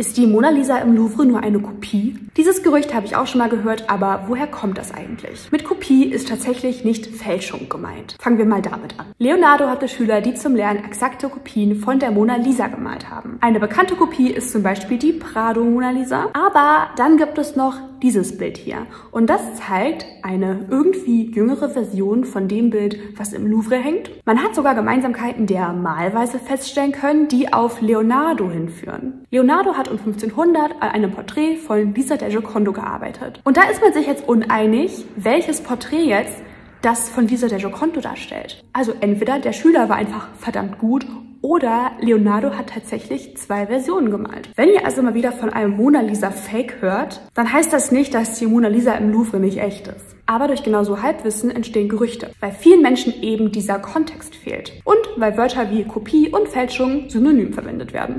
Ist die Mona Lisa im Louvre nur eine Kopie? Dieses Gerücht habe ich auch schon mal gehört, aber woher kommt das eigentlich? Mit Kopie ist tatsächlich nicht Fälschung gemeint. Fangen wir mal damit an. Leonardo hatte Schüler, die zum Lernen exakte Kopien von der Mona Lisa gemalt haben. Eine bekannte Kopie ist zum Beispiel die Prado Mona Lisa, aber dann gibt es noch dieses Bild hier. Und das zeigt eine irgendwie jüngere Version von dem Bild, was im Louvre hängt. Man hat sogar Gemeinsamkeiten der Malweise feststellen können, die auf Leonardo hinführen. Leonardo hat um 1500 an einem Porträt von Lisa del Giocondo gearbeitet. Und da ist man sich jetzt uneinig, welches Porträt jetzt das von Lisa del Giocondo darstellt. Also entweder der Schüler war einfach verdammt gut oder Leonardo hat tatsächlich zwei Versionen gemalt. Wenn ihr also mal wieder von einem Mona Lisa Fake hört, dann heißt das nicht, dass die Mona Lisa im Louvre nicht echt ist. Aber durch genauso Halbwissen entstehen Gerüchte, weil vielen Menschen eben dieser Kontext fehlt und weil Wörter wie Kopie und Fälschung synonym verwendet werden.